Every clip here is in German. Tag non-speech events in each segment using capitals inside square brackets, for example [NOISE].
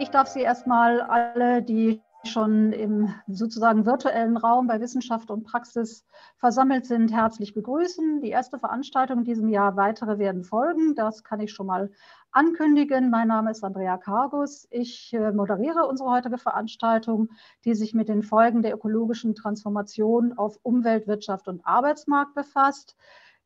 Ich darf Sie erstmal alle, die schon im sozusagen virtuellen Raum bei Wissenschaft und Praxis versammelt sind, herzlich begrüßen. Die erste Veranstaltung in diesem Jahr, weitere werden folgen. Das kann ich schon mal ankündigen. Mein Name ist Andrea Kargus. Ich äh, moderiere unsere heutige Veranstaltung, die sich mit den Folgen der ökologischen Transformation auf Umwelt, Wirtschaft und Arbeitsmarkt befasst.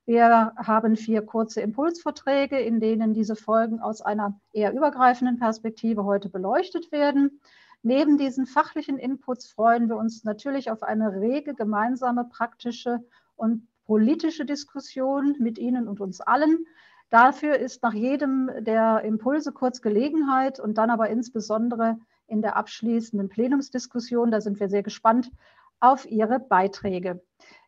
Wir haben vier kurze Impulsvorträge, in denen diese Folgen aus einer eher übergreifenden Perspektive heute beleuchtet werden. Neben diesen fachlichen Inputs freuen wir uns natürlich auf eine rege gemeinsame praktische und politische Diskussion mit Ihnen und uns allen. Dafür ist nach jedem der Impulse kurz Gelegenheit und dann aber insbesondere in der abschließenden Plenumsdiskussion, da sind wir sehr gespannt auf Ihre Beiträge.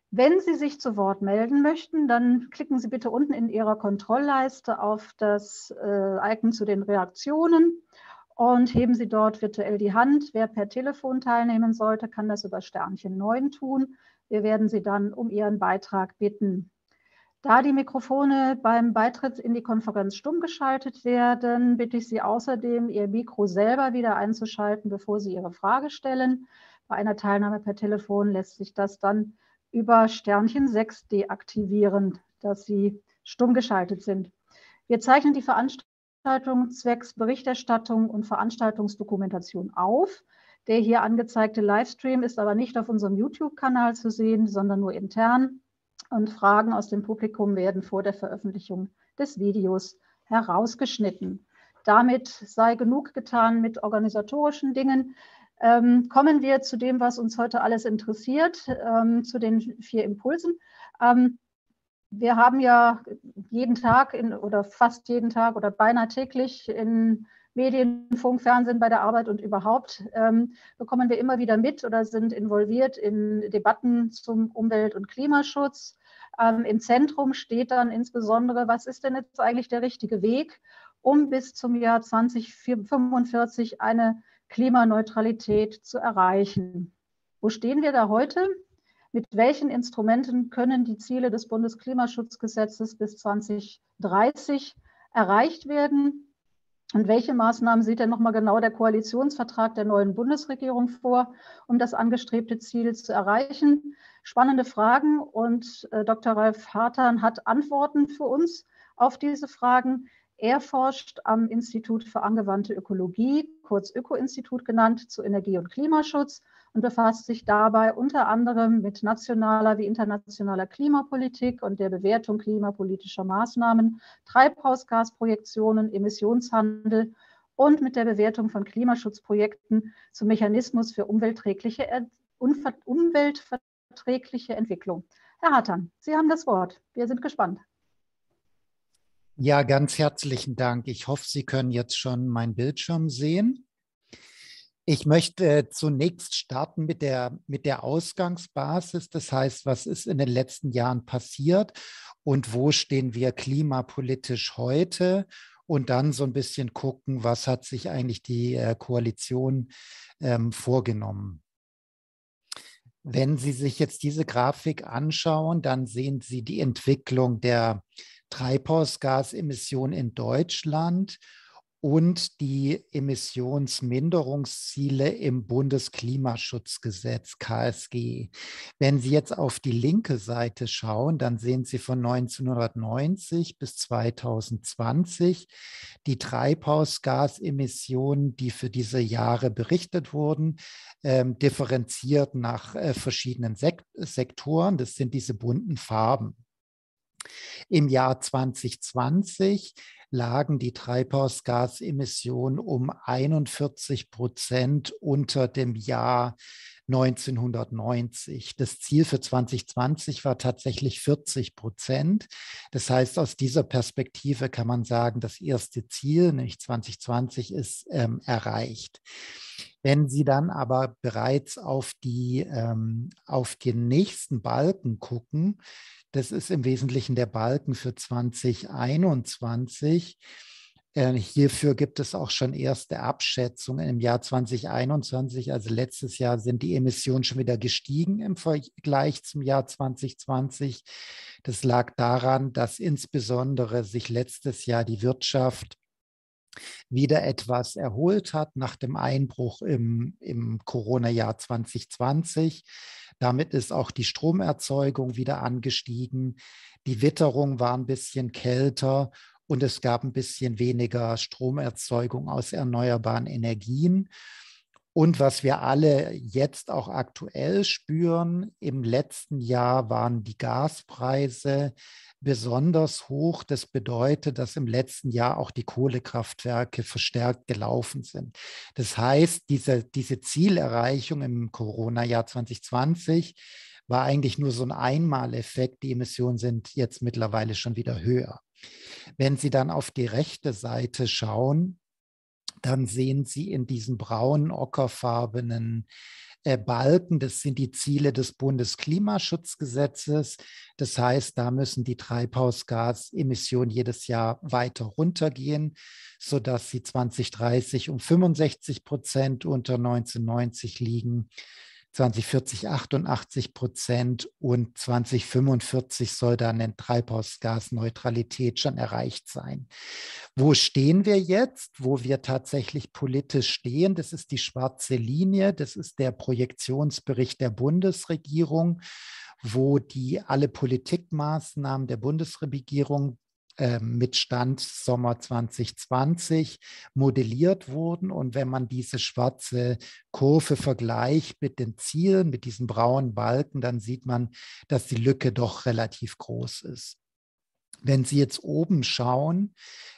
Wenn Sie sich zu Wort melden möchten, dann klicken Sie bitte unten in Ihrer Kontrollleiste auf das äh, Icon zu den Reaktionen und heben Sie dort virtuell die Hand. Wer per Telefon teilnehmen sollte, kann das über Sternchen 9 tun. Wir werden Sie dann um Ihren Beitrag bitten. Da die Mikrofone beim Beitritt in die Konferenz stumm geschaltet werden, bitte ich Sie außerdem, Ihr Mikro selber wieder einzuschalten, bevor Sie Ihre Frage stellen. Bei einer Teilnahme per Telefon lässt sich das dann über Sternchen 6 deaktivieren, dass sie stumm geschaltet sind. Wir zeichnen die Veranstaltung zwecks Berichterstattung und Veranstaltungsdokumentation auf. Der hier angezeigte Livestream ist aber nicht auf unserem YouTube-Kanal zu sehen, sondern nur intern. Und Fragen aus dem Publikum werden vor der Veröffentlichung des Videos herausgeschnitten. Damit sei genug getan mit organisatorischen Dingen. Ähm, kommen wir zu dem, was uns heute alles interessiert, ähm, zu den vier Impulsen. Ähm, wir haben ja jeden Tag in, oder fast jeden Tag oder beinahe täglich in Medien, Funk, Fernsehen bei der Arbeit und überhaupt ähm, bekommen wir immer wieder mit oder sind involviert in Debatten zum Umwelt- und Klimaschutz. Ähm, Im Zentrum steht dann insbesondere, was ist denn jetzt eigentlich der richtige Weg, um bis zum Jahr 2045 eine Klimaneutralität zu erreichen. Wo stehen wir da heute? Mit welchen Instrumenten können die Ziele des Bundesklimaschutzgesetzes bis 2030 erreicht werden? Und welche Maßnahmen sieht denn nochmal genau der Koalitionsvertrag der neuen Bundesregierung vor, um das angestrebte Ziel zu erreichen? Spannende Fragen und äh, Dr. Ralf Hartern hat Antworten für uns auf diese Fragen. Er forscht am Institut für angewandte Ökologie, kurz Öko-Institut genannt, zu Energie- und Klimaschutz und befasst sich dabei unter anderem mit nationaler wie internationaler Klimapolitik und der Bewertung klimapolitischer Maßnahmen, Treibhausgasprojektionen, Emissionshandel und mit der Bewertung von Klimaschutzprojekten zum Mechanismus für umweltverträgliche, umweltverträgliche Entwicklung. Herr Hartern, Sie haben das Wort. Wir sind gespannt. Ja, ganz herzlichen Dank. Ich hoffe, Sie können jetzt schon meinen Bildschirm sehen. Ich möchte äh, zunächst starten mit der, mit der Ausgangsbasis. Das heißt, was ist in den letzten Jahren passiert und wo stehen wir klimapolitisch heute? Und dann so ein bisschen gucken, was hat sich eigentlich die äh, Koalition ähm, vorgenommen. Wenn Sie sich jetzt diese Grafik anschauen, dann sehen Sie die Entwicklung der Treibhausgasemissionen in Deutschland und die Emissionsminderungsziele im Bundesklimaschutzgesetz KSG. Wenn Sie jetzt auf die linke Seite schauen, dann sehen Sie von 1990 bis 2020 die Treibhausgasemissionen, die für diese Jahre berichtet wurden, ähm, differenziert nach äh, verschiedenen Sek Sektoren. Das sind diese bunten Farben. Im Jahr 2020 lagen die Treibhausgasemissionen um 41 Prozent unter dem Jahr 1990. Das Ziel für 2020 war tatsächlich 40 Prozent. Das heißt, aus dieser Perspektive kann man sagen, das erste Ziel, nämlich 2020, ist ähm, erreicht. Wenn Sie dann aber bereits auf, die, ähm, auf den nächsten Balken gucken, das ist im Wesentlichen der Balken für 2021. Äh, hierfür gibt es auch schon erste Abschätzungen. Im Jahr 2021, also letztes Jahr, sind die Emissionen schon wieder gestiegen im Vergleich zum Jahr 2020. Das lag daran, dass insbesondere sich letztes Jahr die Wirtschaft wieder etwas erholt hat nach dem Einbruch im, im Corona-Jahr 2020. Damit ist auch die Stromerzeugung wieder angestiegen. Die Witterung war ein bisschen kälter und es gab ein bisschen weniger Stromerzeugung aus erneuerbaren Energien. Und was wir alle jetzt auch aktuell spüren, im letzten Jahr waren die Gaspreise besonders hoch. Das bedeutet, dass im letzten Jahr auch die Kohlekraftwerke verstärkt gelaufen sind. Das heißt, diese, diese Zielerreichung im Corona-Jahr 2020 war eigentlich nur so ein Einmaleffekt. Die Emissionen sind jetzt mittlerweile schon wieder höher. Wenn Sie dann auf die rechte Seite schauen, dann sehen Sie in diesen braunen, ockerfarbenen äh, Balken, das sind die Ziele des Bundesklimaschutzgesetzes. Das heißt, da müssen die Treibhausgasemissionen jedes Jahr weiter runtergehen, sodass sie 2030 um 65 Prozent unter 1990 liegen 2040 88 Prozent und 2045 soll dann eine Treibhausgasneutralität schon erreicht sein. Wo stehen wir jetzt, wo wir tatsächlich politisch stehen? Das ist die schwarze Linie, das ist der Projektionsbericht der Bundesregierung wo die alle Politikmaßnahmen der Bundesregierung ähm, mit Stand Sommer 2020 modelliert wurden. Und wenn man diese schwarze Kurve vergleicht mit den Zielen, mit diesen braunen Balken, dann sieht man, dass die Lücke doch relativ groß ist. Wenn Sie jetzt oben schauen,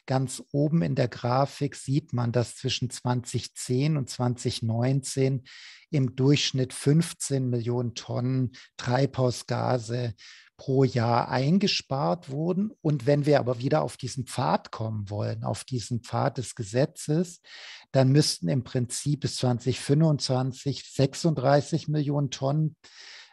ganz oben in der Grafik sieht man, dass zwischen 2010 und 2019 im Durchschnitt 15 Millionen Tonnen Treibhausgase pro Jahr eingespart wurden. Und wenn wir aber wieder auf diesen Pfad kommen wollen, auf diesen Pfad des Gesetzes, dann müssten im Prinzip bis 2025 36 Millionen Tonnen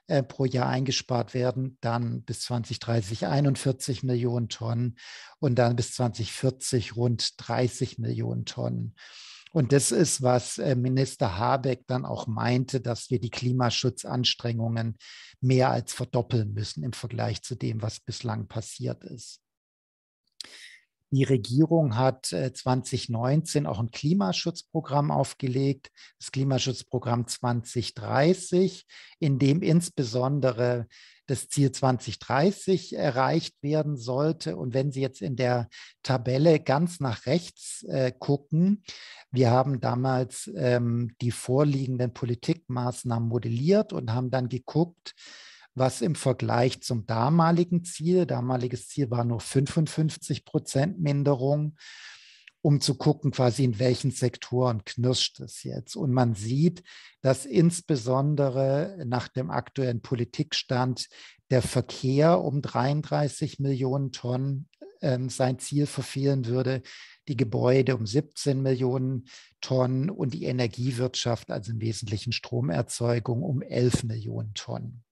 äh, pro Jahr eingespart werden, dann bis 2030 41 Millionen Tonnen und dann bis 2040 rund 30 Millionen Tonnen. Und das ist, was äh, Minister Habeck dann auch meinte, dass wir die Klimaschutzanstrengungen mehr als verdoppeln müssen im Vergleich zu dem, was bislang passiert ist. Die Regierung hat 2019 äh, auch ein Klimaschutzprogramm aufgelegt, das Klimaschutzprogramm 2030, in dem insbesondere das Ziel 2030 erreicht werden sollte. Und wenn Sie jetzt in der Tabelle ganz nach rechts äh, gucken, wir haben damals ähm, die vorliegenden Politikmaßnahmen modelliert und haben dann geguckt, was im Vergleich zum damaligen Ziel, damaliges Ziel war nur 55 Prozent Minderung, um zu gucken, quasi in welchen Sektoren knirscht es jetzt. Und man sieht, dass insbesondere nach dem aktuellen Politikstand der Verkehr um 33 Millionen Tonnen äh, sein Ziel verfehlen würde, die Gebäude um 17 Millionen Tonnen und die Energiewirtschaft, also im Wesentlichen Stromerzeugung, um 11 Millionen Tonnen.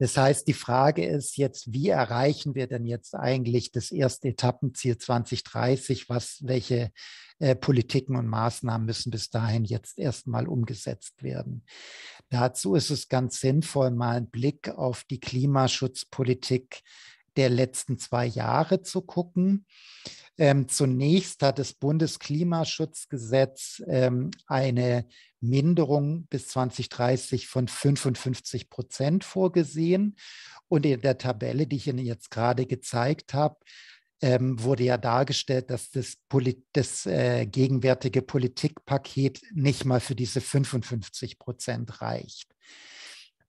Das heißt, die Frage ist jetzt, wie erreichen wir denn jetzt eigentlich das erste Etappenziel 2030? Was, welche äh, Politiken und Maßnahmen müssen bis dahin jetzt erstmal umgesetzt werden? Dazu ist es ganz sinnvoll, mal einen Blick auf die Klimaschutzpolitik der letzten zwei Jahre zu gucken. Ähm, zunächst hat das Bundesklimaschutzgesetz ähm, eine Minderung bis 2030 von 55 Prozent vorgesehen. Und in der Tabelle, die ich Ihnen jetzt gerade gezeigt habe, ähm, wurde ja dargestellt, dass das, Poli das äh, gegenwärtige Politikpaket nicht mal für diese 55 Prozent reicht.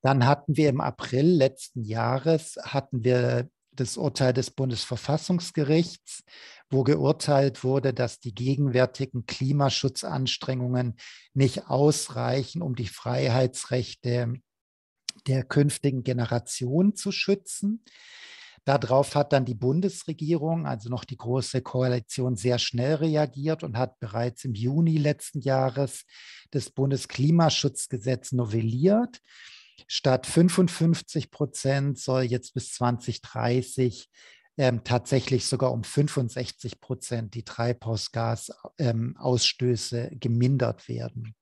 Dann hatten wir im April letzten Jahres hatten wir das Urteil des Bundesverfassungsgerichts, wo geurteilt wurde, dass die gegenwärtigen Klimaschutzanstrengungen nicht ausreichen, um die Freiheitsrechte der künftigen Generation zu schützen. Darauf hat dann die Bundesregierung, also noch die Große Koalition, sehr schnell reagiert und hat bereits im Juni letzten Jahres das Bundesklimaschutzgesetz novelliert. Statt 55 Prozent soll jetzt bis 2030 ähm, tatsächlich sogar um 65 Prozent die Treibhausgasausstöße ähm, gemindert werden.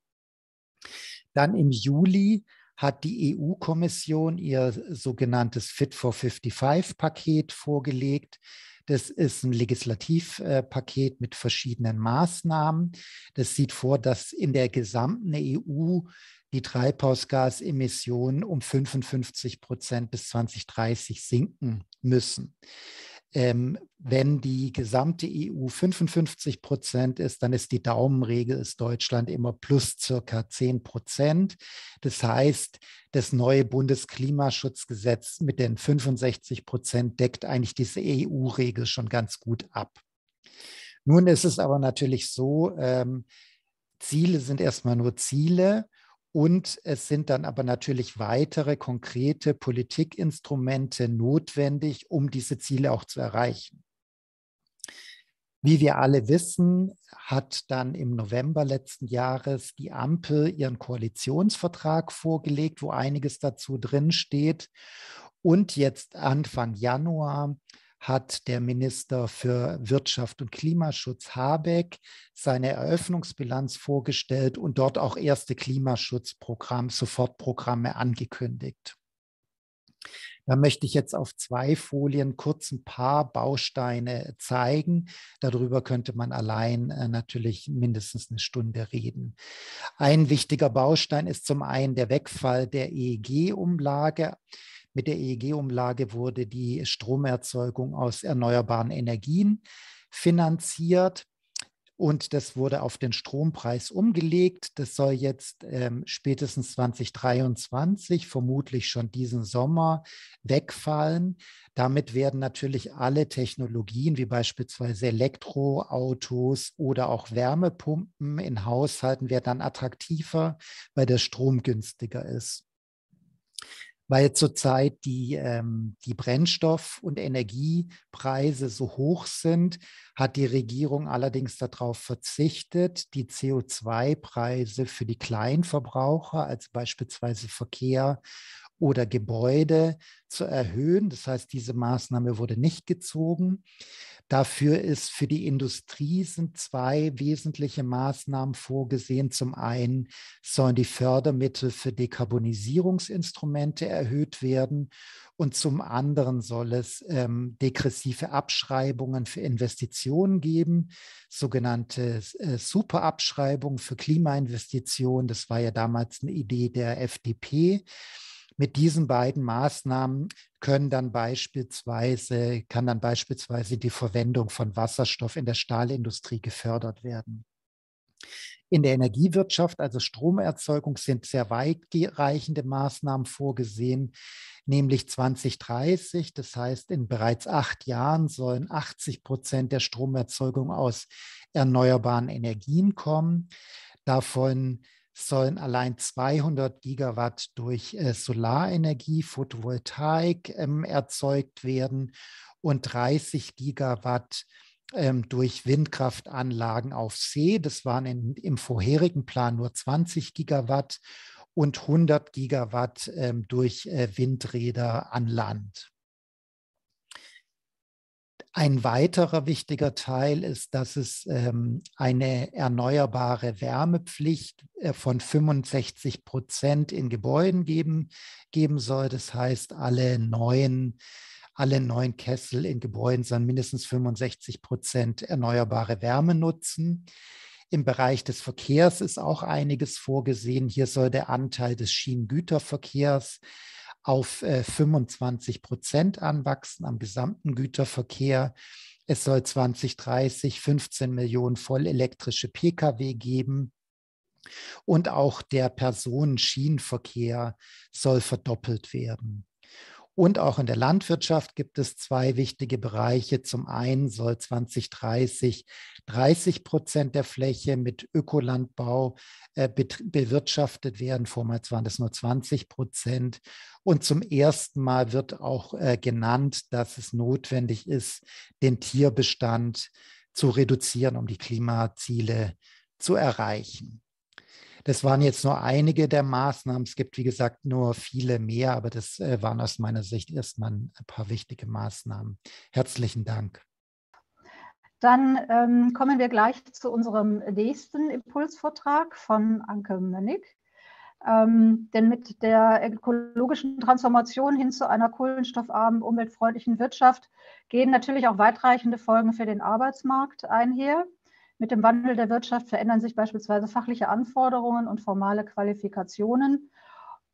Dann im Juli hat die EU-Kommission ihr sogenanntes Fit for 55-Paket vorgelegt. Das ist ein Legislativpaket mit verschiedenen Maßnahmen. Das sieht vor, dass in der gesamten EU die Treibhausgasemissionen um 55 Prozent bis 2030 sinken müssen. Ähm, wenn die gesamte EU 55 Prozent ist, dann ist die Daumenregel, ist Deutschland immer plus circa 10 Prozent. Das heißt, das neue Bundesklimaschutzgesetz mit den 65 Prozent deckt eigentlich diese EU-Regel schon ganz gut ab. Nun ist es aber natürlich so, ähm, Ziele sind erstmal nur Ziele und es sind dann aber natürlich weitere konkrete Politikinstrumente notwendig, um diese Ziele auch zu erreichen. Wie wir alle wissen, hat dann im November letzten Jahres die Ampel ihren Koalitionsvertrag vorgelegt, wo einiges dazu drin steht. Und jetzt Anfang Januar hat der Minister für Wirtschaft und Klimaschutz Habeck seine Eröffnungsbilanz vorgestellt und dort auch erste Klimaschutzprogramm, Sofortprogramme angekündigt. Da möchte ich jetzt auf zwei Folien kurz ein paar Bausteine zeigen. Darüber könnte man allein äh, natürlich mindestens eine Stunde reden. Ein wichtiger Baustein ist zum einen der Wegfall der EEG-Umlage. Mit der EEG-Umlage wurde die Stromerzeugung aus erneuerbaren Energien finanziert. Und das wurde auf den Strompreis umgelegt. Das soll jetzt ähm, spätestens 2023, vermutlich schon diesen Sommer, wegfallen. Damit werden natürlich alle Technologien wie beispielsweise Elektroautos oder auch Wärmepumpen in Haushalten werden dann attraktiver, weil der Strom günstiger ist weil zurzeit die, ähm, die Brennstoff- und Energiepreise so hoch sind, hat die Regierung allerdings darauf verzichtet, die CO2-Preise für die Kleinverbraucher, also beispielsweise Verkehr oder Gebäude, zu erhöhen. Das heißt, diese Maßnahme wurde nicht gezogen. Dafür ist für die Industrie sind zwei wesentliche Maßnahmen vorgesehen. Zum einen sollen die Fördermittel für Dekarbonisierungsinstrumente erhöht werden und zum anderen soll es ähm, degressive Abschreibungen für Investitionen geben, sogenannte äh, Superabschreibungen für Klimainvestitionen. Das war ja damals eine Idee der FDP. Mit diesen beiden Maßnahmen können dann beispielsweise, kann dann beispielsweise die Verwendung von Wasserstoff in der Stahlindustrie gefördert werden. In der Energiewirtschaft, also Stromerzeugung, sind sehr weitreichende Maßnahmen vorgesehen, nämlich 2030. Das heißt, in bereits acht Jahren sollen 80 Prozent der Stromerzeugung aus erneuerbaren Energien kommen. Davon sollen allein 200 Gigawatt durch äh, Solarenergie, Photovoltaik ähm, erzeugt werden und 30 Gigawatt ähm, durch Windkraftanlagen auf See. Das waren in, im vorherigen Plan nur 20 Gigawatt und 100 Gigawatt ähm, durch äh, Windräder an Land. Ein weiterer wichtiger Teil ist, dass es ähm, eine erneuerbare Wärmepflicht äh, von 65 Prozent in Gebäuden geben, geben soll. Das heißt, alle neuen, alle neuen Kessel in Gebäuden sollen mindestens 65 Prozent erneuerbare Wärme nutzen. Im Bereich des Verkehrs ist auch einiges vorgesehen. Hier soll der Anteil des Schienengüterverkehrs auf 25 äh, Prozent anwachsen am gesamten Güterverkehr. Es soll 2030 15 Millionen vollelektrische Pkw geben. Und auch der Personenschienenverkehr soll verdoppelt werden. Und auch in der Landwirtschaft gibt es zwei wichtige Bereiche. Zum einen soll 2030 30 Prozent der Fläche mit Ökolandbau äh, bewirtschaftet werden. Vormals waren das nur 20 Prozent. Und zum ersten Mal wird auch äh, genannt, dass es notwendig ist, den Tierbestand zu reduzieren, um die Klimaziele zu erreichen. Das waren jetzt nur einige der Maßnahmen. Es gibt, wie gesagt, nur viele mehr, aber das äh, waren aus meiner Sicht erstmal ein paar wichtige Maßnahmen. Herzlichen Dank. Dann ähm, kommen wir gleich zu unserem nächsten Impulsvortrag von Anke Mönnig. Ähm, denn mit der ökologischen Transformation hin zu einer kohlenstoffarmen, umweltfreundlichen Wirtschaft gehen natürlich auch weitreichende Folgen für den Arbeitsmarkt einher. Mit dem Wandel der Wirtschaft verändern sich beispielsweise fachliche Anforderungen und formale Qualifikationen.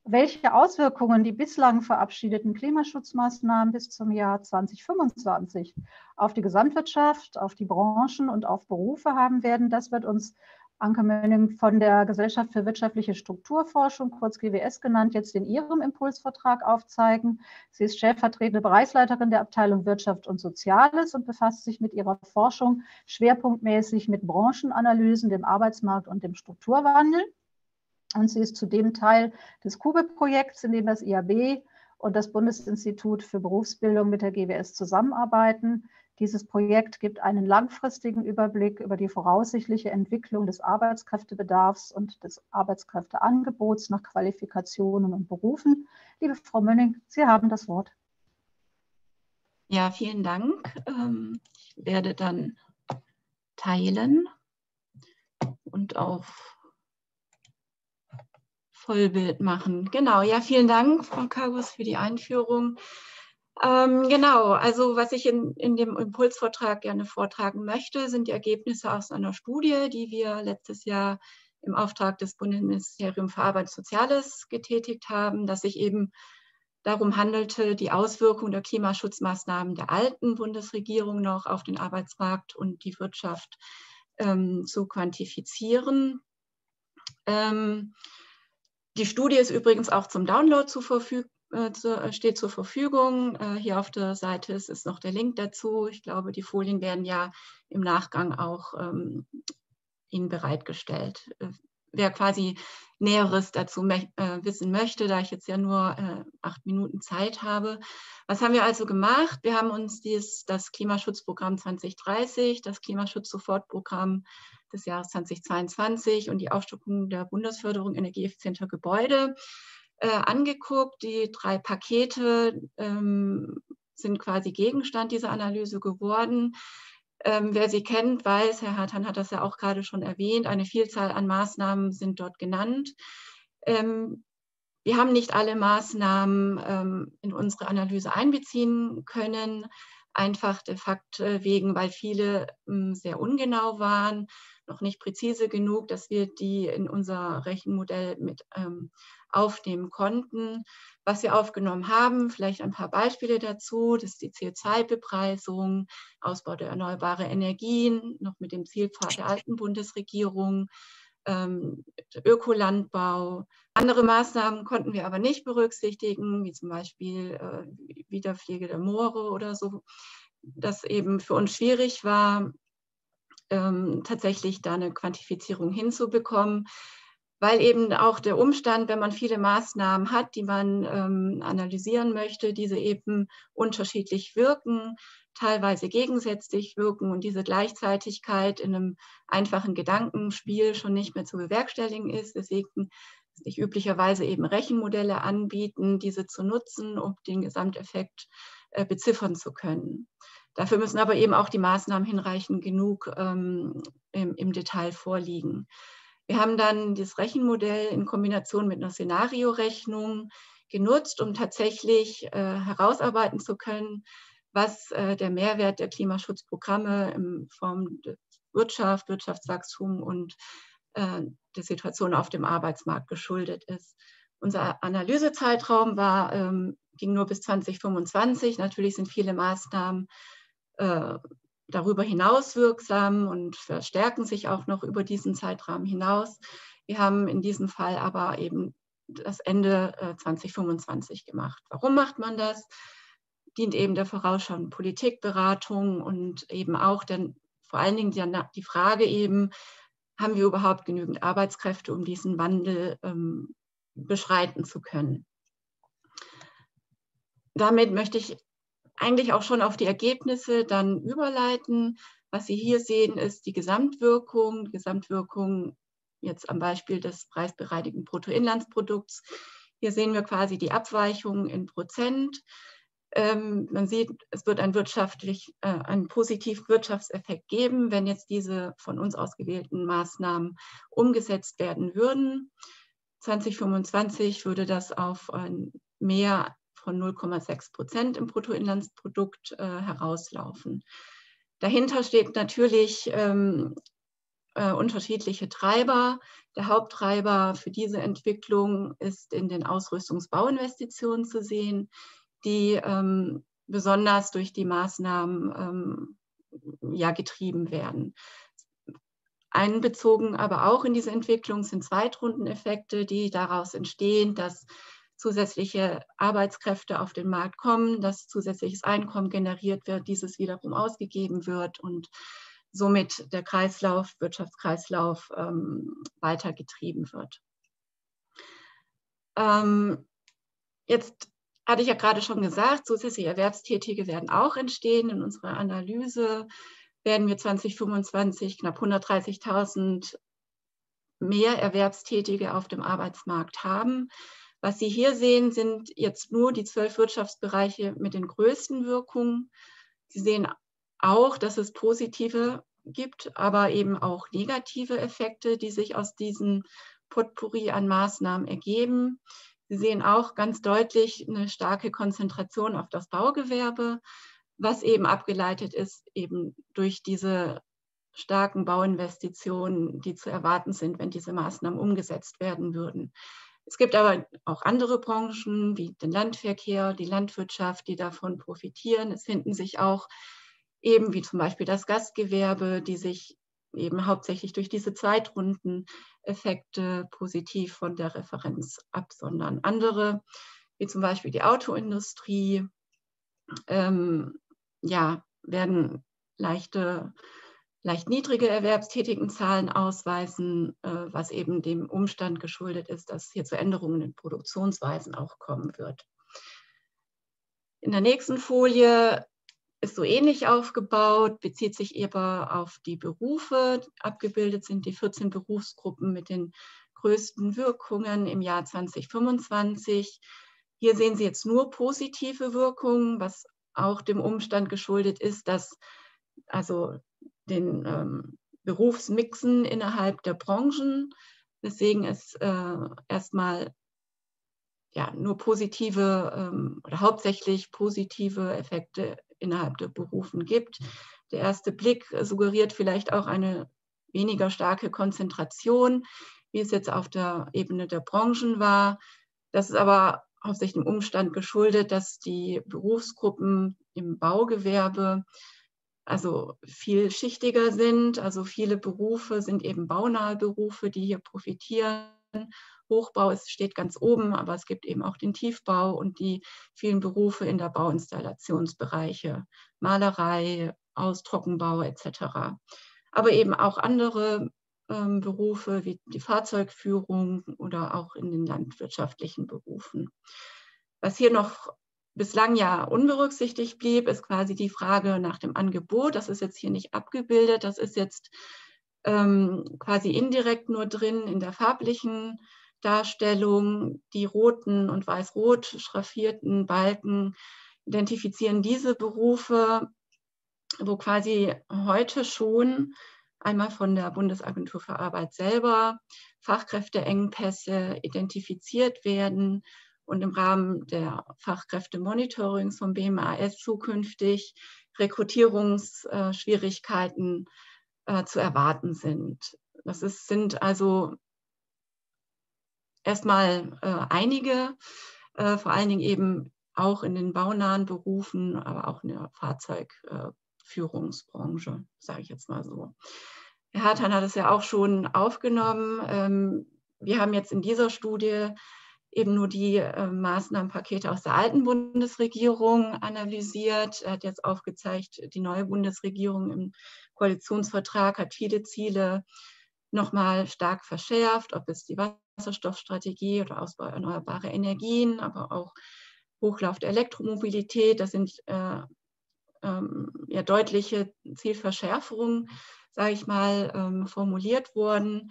Welche Auswirkungen die bislang verabschiedeten Klimaschutzmaßnahmen bis zum Jahr 2025 auf die Gesamtwirtschaft, auf die Branchen und auf Berufe haben werden, das wird uns Anke Mönning von der Gesellschaft für wirtschaftliche Strukturforschung, kurz GWS genannt, jetzt in ihrem Impulsvertrag aufzeigen. Sie ist stellvertretende Bereichsleiterin der Abteilung Wirtschaft und Soziales und befasst sich mit ihrer Forschung schwerpunktmäßig mit Branchenanalysen, dem Arbeitsmarkt und dem Strukturwandel. Und sie ist zudem Teil des KUBE-Projekts, in dem das IAB und das Bundesinstitut für Berufsbildung mit der GWS zusammenarbeiten. Dieses Projekt gibt einen langfristigen Überblick über die voraussichtliche Entwicklung des Arbeitskräftebedarfs und des Arbeitskräfteangebots nach Qualifikationen und Berufen. Liebe Frau Mönning, Sie haben das Wort. Ja, vielen Dank. Ähm, ich werde dann teilen und auf Vollbild machen. Genau, ja, vielen Dank, Frau Kagus, für die Einführung. Ähm, genau, also was ich in, in dem Impulsvortrag gerne vortragen möchte, sind die Ergebnisse aus einer Studie, die wir letztes Jahr im Auftrag des Bundesministeriums für Arbeit und Soziales getätigt haben, dass sich eben darum handelte, die Auswirkungen der Klimaschutzmaßnahmen der alten Bundesregierung noch auf den Arbeitsmarkt und die Wirtschaft ähm, zu quantifizieren. Ähm, die Studie ist übrigens auch zum Download zu verfüg äh, äh, steht zur Verfügung. Äh, hier auf der Seite ist, ist, noch der Link dazu. Ich glaube, die Folien werden ja im Nachgang auch ähm, Ihnen bereitgestellt. Wer quasi Näheres dazu me äh, wissen möchte, da ich jetzt ja nur äh, acht Minuten Zeit habe. Was haben wir also gemacht? Wir haben uns dies, das Klimaschutzprogramm 2030, das Klimaschutz-Sofortprogramm des Jahres 2022 und die Aufstockung der Bundesförderung energieeffizienter Gebäude äh, angeguckt. Die drei Pakete ähm, sind quasi Gegenstand dieser Analyse geworden. Ähm, wer sie kennt, weiß, Herr Hartan hat das ja auch gerade schon erwähnt, eine Vielzahl an Maßnahmen sind dort genannt. Ähm, wir haben nicht alle Maßnahmen ähm, in unsere Analyse einbeziehen können, einfach de facto wegen, weil viele ähm, sehr ungenau waren, noch nicht präzise genug, dass wir die in unser Rechenmodell mit ähm, aufnehmen konnten. Was wir aufgenommen haben, vielleicht ein paar Beispiele dazu, das ist die CO2-Bepreisung, Ausbau der erneuerbaren Energien, noch mit dem Zielpfad der alten Bundesregierung, ähm, Ökolandbau. Andere Maßnahmen konnten wir aber nicht berücksichtigen, wie zum Beispiel äh, Wiederpflege der Moore oder so, das eben für uns schwierig war, ähm, tatsächlich da eine Quantifizierung hinzubekommen weil eben auch der Umstand, wenn man viele Maßnahmen hat, die man ähm, analysieren möchte, diese eben unterschiedlich wirken, teilweise gegensätzlich wirken und diese Gleichzeitigkeit in einem einfachen Gedankenspiel schon nicht mehr zu bewerkstelligen ist. Deswegen sich üblicherweise eben Rechenmodelle anbieten, diese zu nutzen, um den Gesamteffekt äh, beziffern zu können. Dafür müssen aber eben auch die Maßnahmen hinreichend genug ähm, im, im Detail vorliegen. Wir haben dann das Rechenmodell in Kombination mit einer Szenariorechnung genutzt, um tatsächlich äh, herausarbeiten zu können, was äh, der Mehrwert der Klimaschutzprogramme in Form der Wirtschaft, Wirtschaftswachstum und äh, der Situation auf dem Arbeitsmarkt geschuldet ist. Unser Analysezeitraum war, ähm, ging nur bis 2025. Natürlich sind viele Maßnahmen äh, darüber hinaus wirksam und verstärken sich auch noch über diesen Zeitrahmen hinaus. Wir haben in diesem Fall aber eben das Ende 2025 äh, gemacht. Warum macht man das? Dient eben der vorausschauenden Politikberatung und eben auch denn vor allen Dingen die, die, Frage eben, haben wir überhaupt genügend Arbeitskräfte, um diesen Wandel ähm, beschreiten zu können? Damit möchte ich eigentlich auch schon auf die Ergebnisse dann überleiten. Was Sie hier sehen, ist die Gesamtwirkung. Die Gesamtwirkung jetzt am Beispiel des preisbereinigten Bruttoinlandsprodukts. Hier sehen wir quasi die Abweichung in Prozent. Ähm, man sieht, es wird einen, wirtschaftlich, äh, einen positiven Wirtschaftseffekt geben, wenn jetzt diese von uns ausgewählten Maßnahmen umgesetzt werden würden. 2025 würde das auf ein mehr von 0,6 Prozent im Bruttoinlandsprodukt äh, herauslaufen. Dahinter steht natürlich ähm, äh, unterschiedliche Treiber. Der Haupttreiber für diese Entwicklung ist in den Ausrüstungsbauinvestitionen zu sehen, die ähm, besonders durch die Maßnahmen ähm, ja, getrieben werden. Einbezogen aber auch in diese Entwicklung sind Zweitrundeneffekte, die daraus entstehen, dass zusätzliche Arbeitskräfte auf den Markt kommen, dass zusätzliches Einkommen generiert wird, dieses wiederum ausgegeben wird und somit der Kreislauf, Wirtschaftskreislauf ähm, weitergetrieben wird. Ähm, jetzt hatte ich ja gerade schon gesagt, zusätzliche Erwerbstätige werden auch entstehen. In unserer Analyse werden wir 2025 knapp 130.000 mehr Erwerbstätige auf dem Arbeitsmarkt haben. Was Sie hier sehen, sind jetzt nur die zwölf Wirtschaftsbereiche mit den größten Wirkungen. Sie sehen auch, dass es positive gibt, aber eben auch negative Effekte, die sich aus diesem Potpourri an Maßnahmen ergeben. Sie sehen auch ganz deutlich eine starke Konzentration auf das Baugewerbe, was eben abgeleitet ist eben durch diese starken Bauinvestitionen, die zu erwarten sind, wenn diese Maßnahmen umgesetzt werden würden. Es gibt aber auch andere Branchen wie den Landverkehr, die Landwirtschaft, die davon profitieren. Es finden sich auch eben wie zum Beispiel das Gastgewerbe, die sich eben hauptsächlich durch diese Zweitrundeneffekte positiv von der Referenz absondern. Andere, wie zum Beispiel die Autoindustrie, ähm, ja, werden leichte leicht niedrige Erwerbstätigenzahlen ausweisen, äh, was eben dem Umstand geschuldet ist, dass hier zu Änderungen in Produktionsweisen auch kommen wird. In der nächsten Folie ist so ähnlich aufgebaut, bezieht sich eher auf die Berufe. Abgebildet sind die 14 Berufsgruppen mit den größten Wirkungen im Jahr 2025. Hier sehen Sie jetzt nur positive Wirkungen, was auch dem Umstand geschuldet ist, dass also den ähm, Berufsmixen innerhalb der Branchen, weswegen es äh, erstmal ja, nur positive ähm, oder hauptsächlich positive Effekte innerhalb der Berufen gibt. Der erste Blick suggeriert vielleicht auch eine weniger starke Konzentration, wie es jetzt auf der Ebene der Branchen war. Das ist aber hauptsächlich dem Umstand geschuldet, dass die Berufsgruppen im Baugewerbe also vielschichtiger sind. Also viele Berufe sind eben baunahe Berufe, die hier profitieren. Hochbau ist, steht ganz oben, aber es gibt eben auch den Tiefbau und die vielen Berufe in der Bauinstallationsbereiche, Malerei, Austrockenbau etc. Aber eben auch andere ähm, Berufe wie die Fahrzeugführung oder auch in den landwirtschaftlichen Berufen. Was hier noch bislang ja unberücksichtigt blieb, ist quasi die Frage nach dem Angebot. Das ist jetzt hier nicht abgebildet. Das ist jetzt ähm, quasi indirekt nur drin in der farblichen Darstellung. Die roten und weiß-rot schraffierten Balken identifizieren diese Berufe, wo quasi heute schon einmal von der Bundesagentur für Arbeit selber Fachkräfteengpässe identifiziert werden und im Rahmen der Fachkräftemonitorings vom BMAS zukünftig Rekrutierungsschwierigkeiten äh, zu erwarten sind. Das ist, sind also erstmal äh, einige, äh, vor allen Dingen eben auch in den baunahen Berufen, aber auch in der Fahrzeugführungsbranche, sage ich jetzt mal so. Herr Hartan hat es ja auch schon aufgenommen. Ähm, wir haben jetzt in dieser Studie eben nur die äh, Maßnahmenpakete aus der alten Bundesregierung analysiert. Er hat jetzt aufgezeigt, die neue Bundesregierung im Koalitionsvertrag hat viele Ziele nochmal stark verschärft, ob es die Wasserstoffstrategie oder Ausbau erneuerbarer Energien, aber auch Hochlauf der Elektromobilität. Das sind äh, ähm, ja deutliche Zielverschärfungen, sage ich mal, ähm, formuliert worden.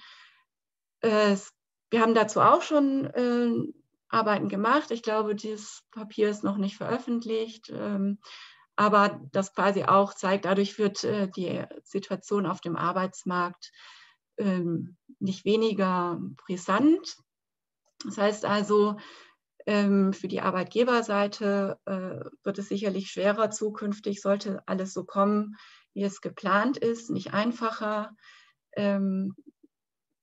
Äh, es wir haben dazu auch schon äh, Arbeiten gemacht. Ich glaube, dieses Papier ist noch nicht veröffentlicht. Ähm, aber das quasi auch zeigt, dadurch wird äh, die Situation auf dem Arbeitsmarkt ähm, nicht weniger brisant. Das heißt also, ähm, für die Arbeitgeberseite äh, wird es sicherlich schwerer zukünftig, sollte alles so kommen, wie es geplant ist, nicht einfacher, ähm,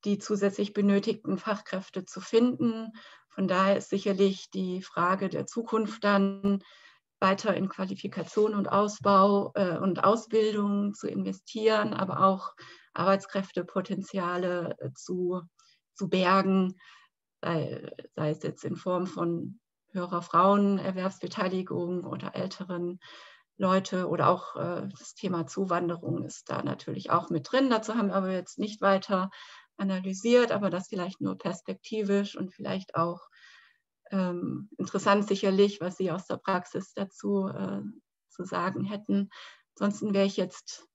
die zusätzlich benötigten Fachkräfte zu finden. Von daher ist sicherlich die Frage der Zukunft dann weiter in Qualifikation und Ausbau äh, und Ausbildung zu investieren, aber auch Arbeitskräftepotenziale äh, zu, zu bergen, sei, sei es jetzt in Form von höherer Frauenerwerbsbeteiligung oder älteren Leute oder auch äh, das Thema Zuwanderung ist da natürlich auch mit drin. Dazu haben wir aber jetzt nicht weiter analysiert, aber das vielleicht nur perspektivisch und vielleicht auch ähm, interessant sicherlich, was Sie aus der Praxis dazu äh, zu sagen hätten. Ansonsten wäre ich jetzt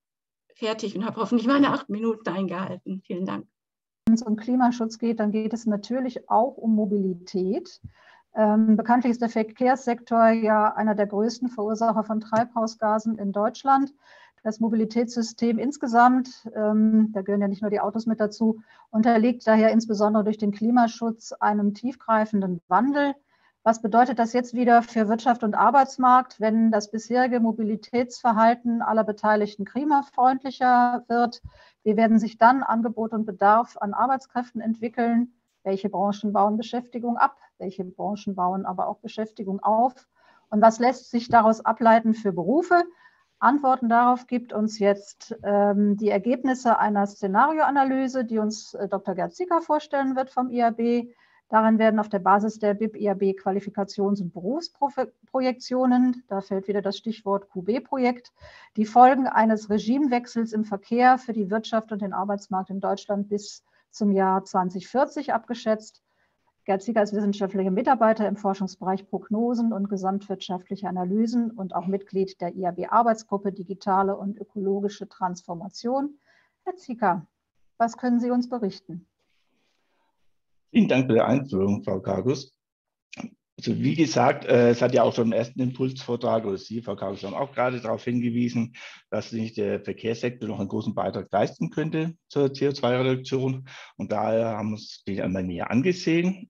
fertig und habe hoffentlich meine acht Minuten eingehalten. Vielen Dank. Wenn es um Klimaschutz geht, dann geht es natürlich auch um Mobilität. Ähm, bekanntlich ist der Verkehrssektor ja einer der größten Verursacher von Treibhausgasen in Deutschland. Das Mobilitätssystem insgesamt, ähm, da gehören ja nicht nur die Autos mit dazu, unterliegt daher insbesondere durch den Klimaschutz einem tiefgreifenden Wandel. Was bedeutet das jetzt wieder für Wirtschaft und Arbeitsmarkt, wenn das bisherige Mobilitätsverhalten aller Beteiligten klimafreundlicher wird? Wie werden sich dann Angebot und Bedarf an Arbeitskräften entwickeln? Welche Branchen bauen Beschäftigung ab? Welche Branchen bauen aber auch Beschäftigung auf? Und was lässt sich daraus ableiten für Berufe? Antworten darauf gibt uns jetzt ähm, die Ergebnisse einer Szenarioanalyse, die uns äh, Dr. Gerd Zicker vorstellen wird vom IAB. Darin werden auf der Basis der BIP-IAB Qualifikations- und Berufsprojektionen, da fällt wieder das Stichwort QB-Projekt, die Folgen eines Regimewechsels im Verkehr für die Wirtschaft und den Arbeitsmarkt in Deutschland bis zum Jahr 2040 abgeschätzt. Gerd Zieger ist wissenschaftlicher Mitarbeiter im Forschungsbereich Prognosen und gesamtwirtschaftliche Analysen und auch Mitglied der IAB-Arbeitsgruppe Digitale und ökologische Transformation. Herr Zieger, was können Sie uns berichten? Vielen Dank für die Einführung, Frau Kargus. Also wie gesagt, äh, es hat ja auch schon im ersten Impulsvortrag, oder Sie, Frau Kargus, haben auch gerade darauf hingewiesen, dass sich der Verkehrssektor noch einen großen Beitrag leisten könnte zur CO2-Reduktion. Und daher haben wir uns die einmal näher angesehen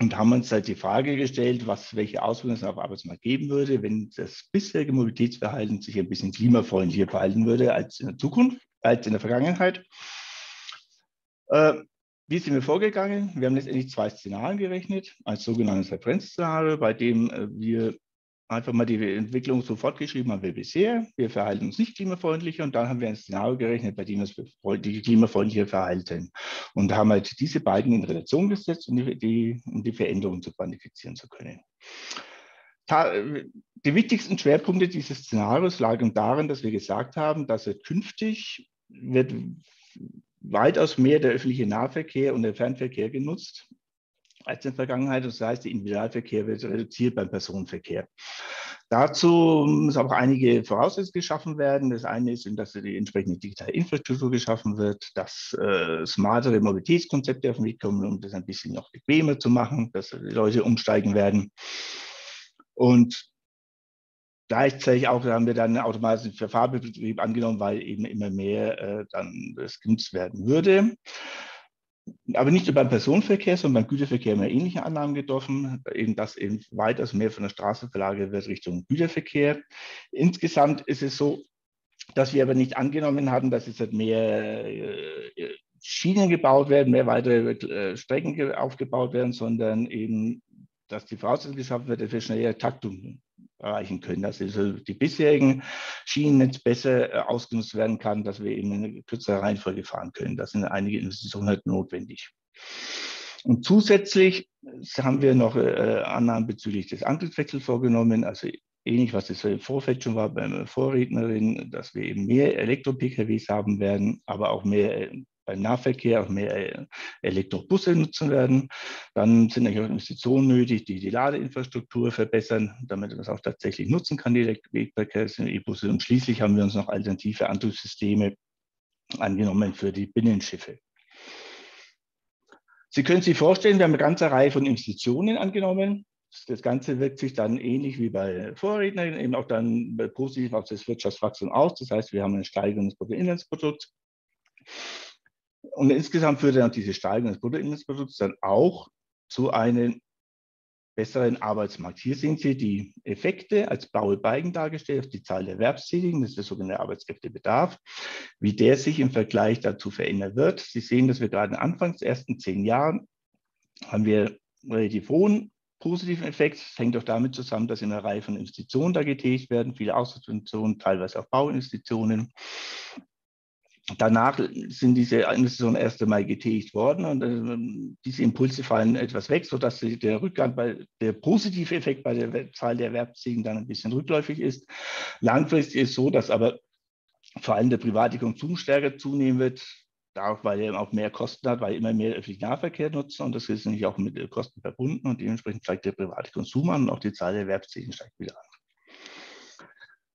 und haben uns halt die Frage gestellt, was, welche Auswirkungen es auf den Arbeitsmarkt geben würde, wenn das bisherige Mobilitätsverhalten sich ein bisschen klimafreundlicher verhalten würde als in der Zukunft, als in der Vergangenheit. Äh, wie sind wir vorgegangen? Wir haben letztendlich zwei Szenarien gerechnet, als sogenanntes Referenzszenario, bei dem äh, wir einfach mal die Entwicklung so fortgeschrieben haben wie bisher. Wir verhalten uns nicht klimafreundlicher und dann haben wir ein Szenario gerechnet, bei dem wir die klimafreundlicher verhalten und haben halt diese beiden in Relation gesetzt, um die, um die Veränderungen zu quantifizieren zu können. Die wichtigsten Schwerpunkte dieses Szenarios lagen darin, dass wir gesagt haben, dass künftig wird weitaus mehr der öffentliche Nahverkehr und der Fernverkehr genutzt als in der Vergangenheit. Das heißt, der Individualverkehr wird reduziert beim Personenverkehr. Dazu müssen auch einige Voraussetzungen geschaffen werden. Das eine ist, dass die entsprechende digitale Infrastruktur geschaffen wird, dass äh, smartere Mobilitätskonzepte auf den Weg kommen, um das ein bisschen noch bequemer zu machen, dass die Leute umsteigen werden. Und Gleichzeitig auch haben wir dann automatischen Verfahrensbetrieb angenommen, weil eben immer mehr äh, dann das genutzt werden würde. Aber nicht nur beim Personenverkehr, sondern beim Güterverkehr haben wir ähnliche Annahmen getroffen, eben dass eben weitaus mehr von der Straße verlagert wird Richtung Güterverkehr. Insgesamt ist es so, dass wir aber nicht angenommen hatten, dass jetzt mehr äh, Schienen gebaut werden, mehr weitere äh, Strecken aufgebaut werden, sondern eben, dass die Voraussetzung geschaffen wird, dass wir schnellere Taktung erreichen können, dass also die bisherigen Schienennetz besser äh, ausgenutzt werden kann, dass wir eben in eine kürzere Reihenfolge fahren können. Das sind einige Investitionen halt notwendig. Und zusätzlich haben wir noch äh, Annahmen bezüglich des Antriebswechsels vorgenommen, also ähnlich, was es im Vorfeld schon war bei meiner Vorrednerin, dass wir eben mehr Elektro-PKWs haben werden, aber auch mehr äh, beim Nahverkehr auch mehr äh, Elektrobusse nutzen werden. Dann sind natürlich auch Investitionen nötig, die die Ladeinfrastruktur verbessern, damit man es auch tatsächlich nutzen kann, die E-Busse. Und schließlich haben wir uns noch alternative Antriebssysteme angenommen für die Binnenschiffe. Sie können sich vorstellen, wir haben eine ganze Reihe von Investitionen angenommen. Das Ganze wirkt sich dann ähnlich wie bei Vorrednern eben auch dann positiv auf das Wirtschaftswachstum aus. Das heißt, wir haben eine Steigerung des Bruttoinlandsprodukts. Und insgesamt führt dann diese Steigerung des Bruttoinlandsprodukts dann auch zu einem besseren Arbeitsmarkt. Hier sehen Sie die Effekte als blaue Balken dargestellt auf die Zahl der Erwerbstätigen, das ist der sogenannte Arbeitskräftebedarf, wie der sich im Vergleich dazu verändern wird. Sie sehen, dass wir gerade anfangs ersten zehn Jahren haben wir relativ hohen positiven Effekt. Das hängt auch damit zusammen, dass in einer Reihe von Investitionen da getätigt werden, viele Auslandsinvestitionen, teilweise auch Bauinvestitionen. Danach sind diese Investitionen erst einmal getätigt worden und äh, diese Impulse fallen etwas weg, sodass der Rückgang bei der positive Effekt bei der Zahl der Erwerbstätigen dann ein bisschen rückläufig ist. Langfristig ist es so, dass aber vor allem der private Konsum stärker zunehmen wird, auch weil er auch mehr Kosten hat, weil immer mehr öffentlichen Nahverkehr nutzen und das ist nämlich auch mit Kosten verbunden und dementsprechend steigt der private Konsum an und auch die Zahl der Erwerbstätigen steigt wieder an.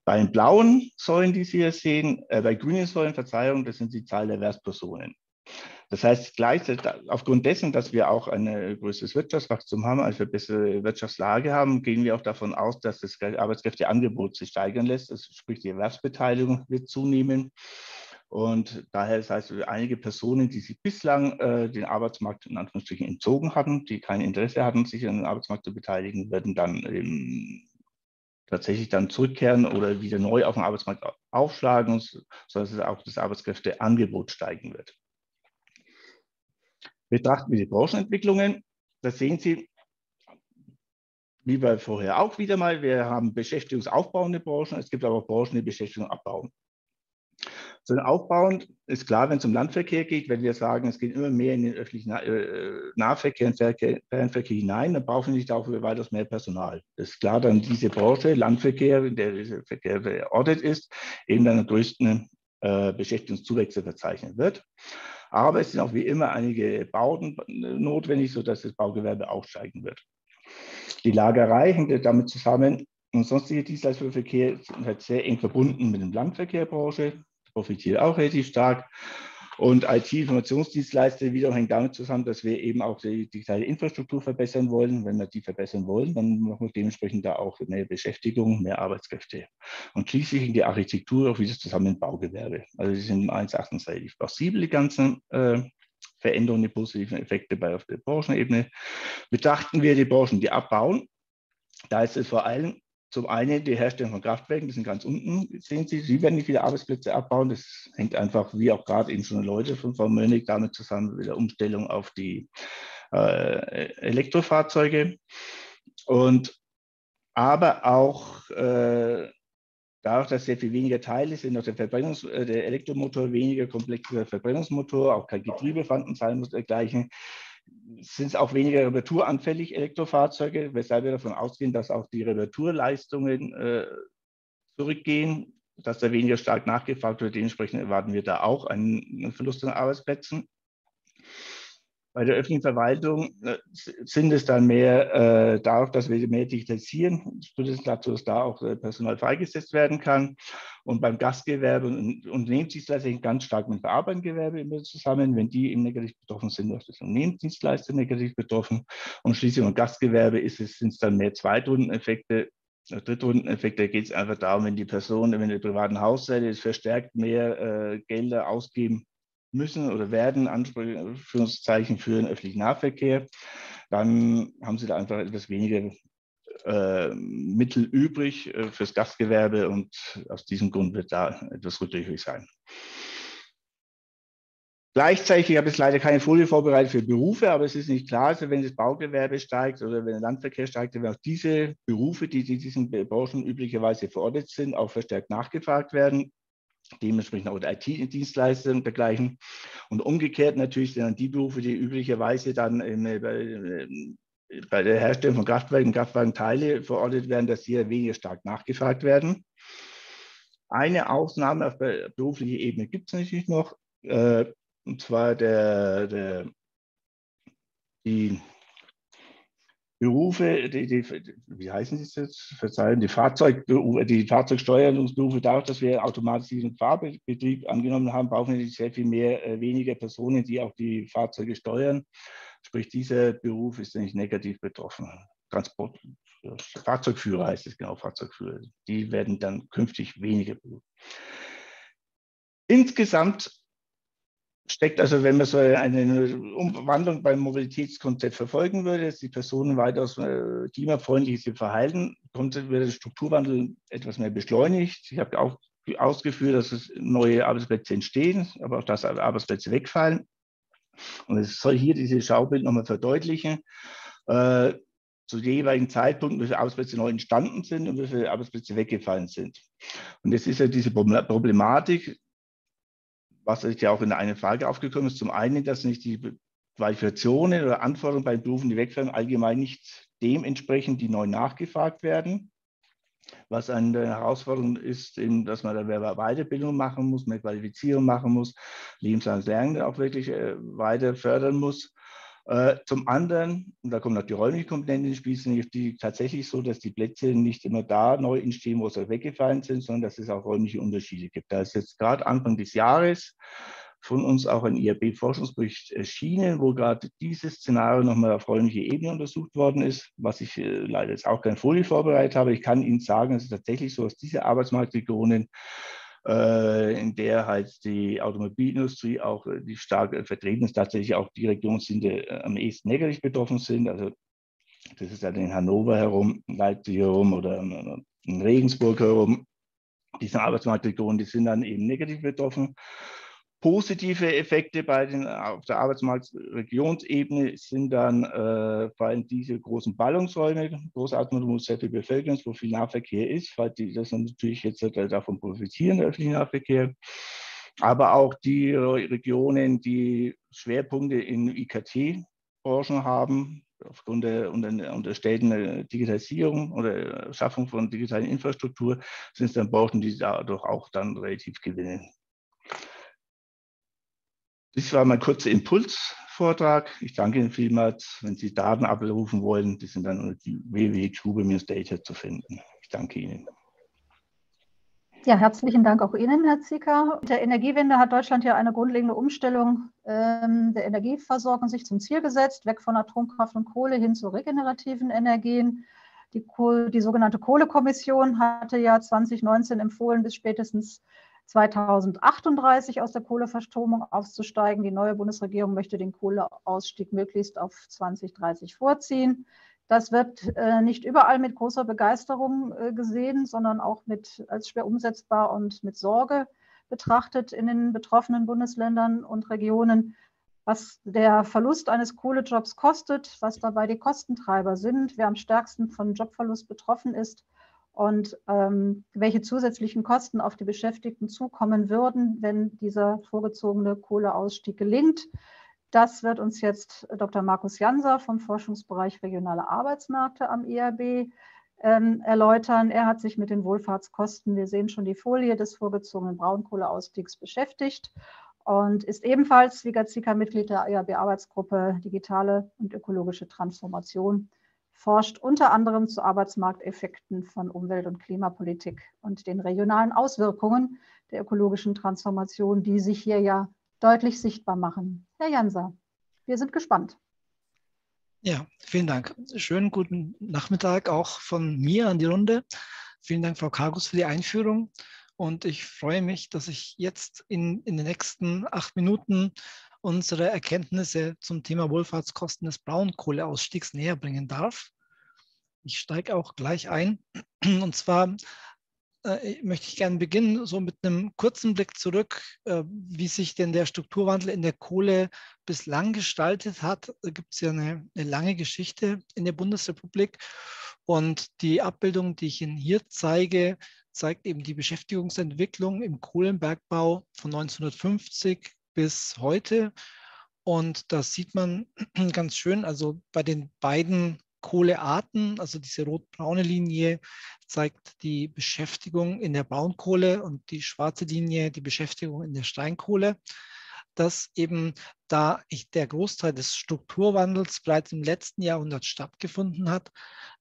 Bei den blauen Säulen, die Sie hier sehen, äh, bei grünen Säulen, Verzeihung, das sind die Zahl der Erwerbspersonen. Das heißt, gleichzeitig, aufgrund dessen, dass wir auch ein größeres Wirtschaftswachstum haben, also eine bessere Wirtschaftslage haben, gehen wir auch davon aus, dass das Arbeitskräfteangebot sich steigern lässt. Das, sprich, die Erwerbsbeteiligung wird zunehmen. Und daher, das heißt, einige Personen, die sich bislang äh, den Arbeitsmarkt in Anführungsstrichen entzogen hatten, die kein Interesse hatten, sich an den Arbeitsmarkt zu beteiligen, werden dann eben tatsächlich dann zurückkehren oder wieder neu auf dem Arbeitsmarkt aufschlagen, sodass auch das Arbeitskräfteangebot steigen wird. Betrachten wir die Branchenentwicklungen. Da sehen Sie, wie bei vorher auch wieder mal, wir haben beschäftigungsaufbauende Branchen, es gibt aber auch Branchen, die Beschäftigung abbauen. So aufbauend ist klar, wenn es um Landverkehr geht, wenn wir sagen, es geht immer mehr in den öffentlichen äh, Nahverkehr und Fernverkehr hinein, dann brauchen wir nicht auch weitaus mehr Personal. Das ist klar, dann diese Branche, Landverkehr, in der dieser Verkehr verortet ist, eben dann am größten äh, Beschäftigungszuwächse verzeichnen wird. Aber es sind auch wie immer einige Bauten notwendig, sodass das Baugewerbe aufsteigen wird. Die Lagerei hängt damit zusammen, und sonstige Dienstleistungsverkehr sind halt sehr eng verbunden mit der Landverkehrbranche profitiert auch relativ stark. Und IT-Informationsdienstleister wiederum hängt damit zusammen, dass wir eben auch die digitale Infrastruktur verbessern wollen. Wenn wir die verbessern wollen, dann machen wir dementsprechend da auch mehr Beschäftigung, mehr Arbeitskräfte. Und schließlich in die Architektur auch wieder zusammen im Baugewerbe. Also die sind meines Erachtens relativ plausibel, die ganzen äh, Veränderungen, die positiven Effekte bei auf der Branchenebene. Betrachten wir die Branchen, die abbauen, da ist es vor allem zum einen die Herstellung von Kraftwerken, die sind ganz unten, sehen Sie, sie werden nicht wieder Arbeitsplätze abbauen. Das hängt einfach, wie auch gerade eben schon Leute von Frau Mönig, damit zusammen mit der Umstellung auf die äh, Elektrofahrzeuge. Und aber auch äh, dadurch, dass sehr viel weniger Teile sind, auch der, Verbrennungs-, äh, der Elektromotor weniger komplexer Verbrennungsmotor, auch kein Getriebe vorhanden sein muss, dergleichen, sind es auch weniger reparaturanfällig, Elektrofahrzeuge, weshalb wir davon ausgehen, dass auch die Reparaturleistungen äh, zurückgehen, dass da weniger stark nachgefragt wird. Dementsprechend erwarten wir da auch einen Verlust an Arbeitsplätzen. Bei der öffentlichen Verwaltung äh, sind es dann mehr äh, darauf, dass wir mehr digitalisieren, spätestens dazu, dass da auch äh, Personal freigesetzt werden kann. Und beim Gastgewerbe und Unternehmensdienstleister hängt ganz stark mit Verarbeitungsgewerbe immer zusammen. Wenn die eben negativ betroffen sind, ist das Unternehmensdienstleister negativ betroffen. Und schließlich im Gastgewerbe ist es, sind es dann mehr Zweitrundeneffekte, äh, Drittrundeneffekt, da geht es einfach darum, wenn die Person, wenn die privaten Haushalte verstärkt mehr äh, Gelder ausgeben müssen oder werden, Anführungszeichen, für den öffentlichen Nahverkehr, dann haben sie da einfach etwas weniger äh, Mittel übrig äh, fürs Gastgewerbe und aus diesem Grund wird da etwas rückläufig sein. Gleichzeitig, ich habe jetzt leider keine Folie vorbereitet für Berufe, aber es ist nicht klar, also wenn das Baugewerbe steigt oder wenn der Landverkehr steigt, dann werden auch diese Berufe, die in diesen Branchen üblicherweise verordnet sind, auch verstärkt nachgefragt werden dementsprechend auch IT-Dienstleister und dergleichen. Und umgekehrt natürlich sind dann die Berufe, die üblicherweise dann äh, bei, bei, der Herstellung von Kraftwerken, Kraftwagenteile verordnet werden, dass die weniger stark nachgefragt werden. Eine Ausnahme auf beruflicher Ebene gibt es natürlich noch, äh, und zwar der, der, die Berufe, die, die, wie heißen sie jetzt? Verzeihen, die, Fahrzeug, die Fahrzeugsteuerungsberufe, dadurch, dass wir automatisierten Fahrbetrieb angenommen haben, brauchen wir sehr viel mehr, äh, weniger Personen, die auch die Fahrzeuge steuern. Sprich, dieser Beruf ist nicht negativ betroffen. Transport, Fahrzeugführer heißt es genau, Fahrzeugführer. Die werden dann künftig weniger berufen. Insgesamt steckt also, wenn man so eine Umwandlung beim Mobilitätskonzept verfolgen würde, dass die Personen weitaus äh, klimafreundlich sich verhalten, kommt, wird der Strukturwandel etwas mehr beschleunigt. Ich habe auch ausgeführt, dass es neue Arbeitsplätze entstehen, aber auch dass Arbeitsplätze wegfallen. Und es soll hier dieses Schaubild nochmal verdeutlichen, äh, zu jeweiligen Zeitpunkt, wie viele Arbeitsplätze neu entstanden sind und wie viele Arbeitsplätze weggefallen sind. Und jetzt ist ja diese Problematik, was ja auch in einer Frage aufgekommen ist, zum einen, dass nicht die Qualifikationen oder Anforderungen bei Berufen, die wegfallen, allgemein nicht dem entsprechen, die neu nachgefragt werden. Was eine Herausforderung ist, eben, dass man da Weiterbildung machen muss, mehr Qualifizierung machen muss, lebenslanges Lernen auch wirklich äh, weiter fördern muss. Äh, zum anderen, und da kommen noch die räumliche Komponente ins Spiel, sind die tatsächlich so, dass die Plätze nicht immer da neu entstehen, wo sie weggefallen sind, sondern dass es auch räumliche Unterschiede gibt. Da ist jetzt gerade Anfang des Jahres von uns auch ein IRB-Forschungsbericht erschienen, wo gerade dieses Szenario nochmal auf räumlicher Ebene untersucht worden ist, was ich äh, leider jetzt auch kein Folie vorbereitet habe. Ich kann Ihnen sagen, es ist tatsächlich so, dass diese Arbeitsmarktregionen in der halt die Automobilindustrie auch äh, die stark äh, vertreten ist, tatsächlich auch die Regionen sind, die am ehesten negativ betroffen sind. Also das ist halt in Hannover herum, Leipzig herum oder in Regensburg herum. Diese Arbeitsmarktregionen, die sind dann eben negativ betroffen. Positive Effekte bei den, auf der Arbeitsmarktregionsebene sind dann äh, vor allem diese großen Ballungsräume, Großautomobil, sehr viel Bevölkerung, wo viel Nahverkehr ist, weil die das natürlich jetzt äh, davon profitieren, der öffentliche Nahverkehr. Aber auch die Regionen, die Schwerpunkte in IKT-Branchen haben, aufgrund der unterstellten Digitalisierung oder Schaffung von digitalen Infrastruktur, sind es dann Branchen, die dadurch auch dann relativ gewinnen. Das war mein kurzer Impulsvortrag. Ich danke Ihnen vielmals. Wenn Sie Daten abrufen wollen, die sind dann unter www.grube-data zu finden. Ich danke Ihnen. Ja, herzlichen Dank auch Ihnen, Herr Zieker. Mit der Energiewende hat Deutschland ja eine grundlegende Umstellung ähm, der Energieversorgung sich zum Ziel gesetzt, weg von Atomkraft und Kohle hin zu regenerativen Energien. Die, die sogenannte Kohlekommission hatte ja 2019 empfohlen, bis spätestens 2038 aus der Kohleverstromung auszusteigen. Die neue Bundesregierung möchte den Kohleausstieg möglichst auf 2030 vorziehen. Das wird äh, nicht überall mit großer Begeisterung äh, gesehen, sondern auch mit, als schwer umsetzbar und mit Sorge betrachtet in den betroffenen Bundesländern und Regionen. Was der Verlust eines Kohlejobs kostet, was dabei die Kostentreiber sind, wer am stärksten von Jobverlust betroffen ist, und ähm, welche zusätzlichen Kosten auf die Beschäftigten zukommen würden, wenn dieser vorgezogene Kohleausstieg gelingt. Das wird uns jetzt Dr. Markus Janser vom Forschungsbereich regionale Arbeitsmärkte am IAB ähm, erläutern. Er hat sich mit den Wohlfahrtskosten, wir sehen schon die Folie des vorgezogenen Braunkohleausstiegs beschäftigt und ist ebenfalls wie Gazika Mitglied der IAB-Arbeitsgruppe Digitale und ökologische Transformation forscht unter anderem zu Arbeitsmarkteffekten von Umwelt- und Klimapolitik und den regionalen Auswirkungen der ökologischen Transformation, die sich hier ja deutlich sichtbar machen. Herr Janser, wir sind gespannt. Ja, vielen Dank. Schönen guten Nachmittag auch von mir an die Runde. Vielen Dank, Frau Kargus, für die Einführung. Und ich freue mich, dass ich jetzt in, in den nächsten acht Minuten unsere Erkenntnisse zum Thema Wohlfahrtskosten des Braunkohleausstiegs näher bringen darf. Ich steige auch gleich ein. Und zwar äh, möchte ich gerne beginnen, so mit einem kurzen Blick zurück, äh, wie sich denn der Strukturwandel in der Kohle bislang gestaltet hat. Da gibt es ja eine, eine, lange Geschichte in der Bundesrepublik. Und die Abbildung, die ich Ihnen hier zeige, zeigt eben die Beschäftigungsentwicklung im Kohlenbergbau von 1950 bis heute. Und das sieht man [CLEARS THROAT] ganz schön, also bei den beiden Kohlearten, also diese rot-braune Linie zeigt die Beschäftigung in der Braunkohle und die schwarze Linie die Beschäftigung in der Steinkohle, dass eben da der Großteil des Strukturwandels bereits im letzten Jahrhundert stattgefunden hat.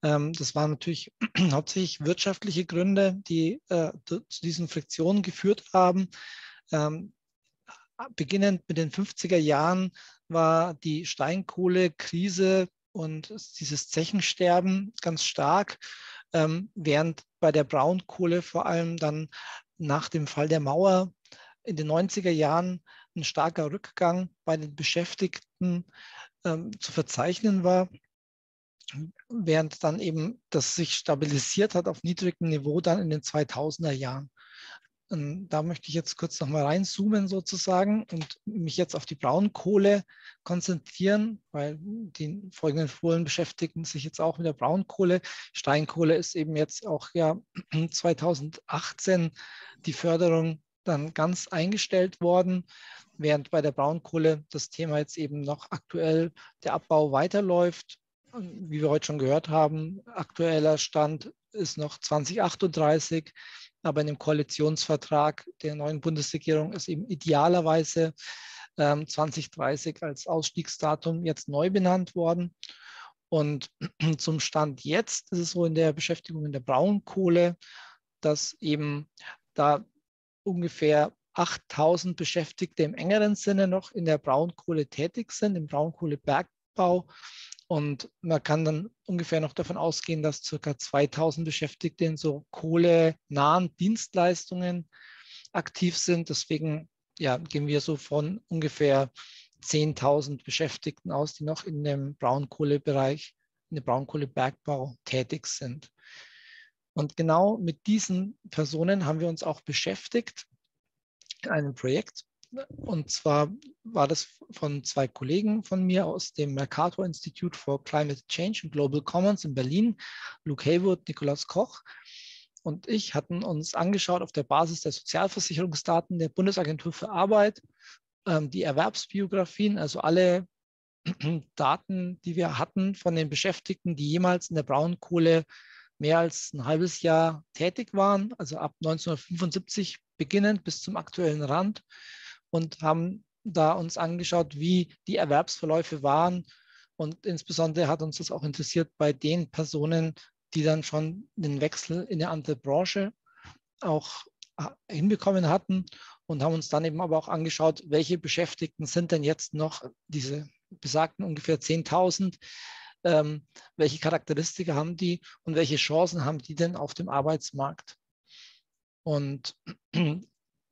Ähm, das waren natürlich [CLEARS THROAT] hauptsächlich wirtschaftliche Gründe, die äh, zu diesen Friktionen geführt haben. Ähm, beginnend mit den 50er Jahren war die Steinkohlekrise und dieses Zechensterben ganz stark, ähm, während bei der Braunkohle vor allem dann nach dem Fall der Mauer in den 90er Jahren ein starker Rückgang bei den Beschäftigten ähm, zu verzeichnen war, während dann eben das sich stabilisiert hat auf niedrigem Niveau dann in den 2000er Jahren. Und da möchte ich jetzt kurz nochmal reinzoomen sozusagen und mich jetzt auf die Braunkohle konzentrieren, weil die folgenden Folien beschäftigen sich jetzt auch mit der Braunkohle. Steinkohle ist eben jetzt auch ja [CLEARS THROAT] 2018 die Förderung dann ganz eingestellt worden, während bei der Braunkohle das Thema jetzt eben noch aktuell der Abbau weiterläuft. Wie wir heute schon gehört haben, aktueller Stand ist noch 2038 aber in dem Koalitionsvertrag der neuen Bundesregierung ist eben idealerweise ähm, 2030 als Ausstiegsdatum jetzt neu benannt worden. Und [CLEARS THROAT] zum Stand jetzt ist es so in der Beschäftigung in der Braunkohle, dass eben da ungefähr 8000 Beschäftigte im engeren Sinne noch in der Braunkohle tätig sind, im Braunkohlebergbau und man kann dann ungefähr noch davon ausgehen, dass ca. 2000 Beschäftigte in so kohlenahen Dienstleistungen aktiv sind. Deswegen ja, gehen wir so von ungefähr 10.000 Beschäftigten aus, die noch in dem Braunkohlebereich, in dem Braunkohlebergbau tätig sind. Und genau mit diesen Personen haben wir uns auch beschäftigt in einem Projekt, und zwar war das von zwei Kollegen von mir aus dem Mercator Institute for Climate Change and Global Commons in Berlin, Luke Haywood, Nikolaus Koch. Und ich hatten uns angeschaut auf der Basis der Sozialversicherungsdaten der Bundesagentur für Arbeit, ähm, die Erwerbsbiografien, also alle [CLEARS THROAT] Daten, die wir hatten von den Beschäftigten, die jemals in der Braunkohle mehr als ein halbes Jahr tätig waren, also ab 1975 beginnend bis zum aktuellen Rand und haben da uns angeschaut, wie die Erwerbsverläufe waren. Und insbesondere hat uns das auch interessiert bei den Personen, die dann schon den Wechsel in eine andere Branche auch äh, hinbekommen hatten und haben uns dann eben aber auch angeschaut, welche Beschäftigten sind denn jetzt noch diese besagten ungefähr 10.000, ähm, welche Charakteristika haben die und welche Chancen haben die denn auf dem Arbeitsmarkt. Und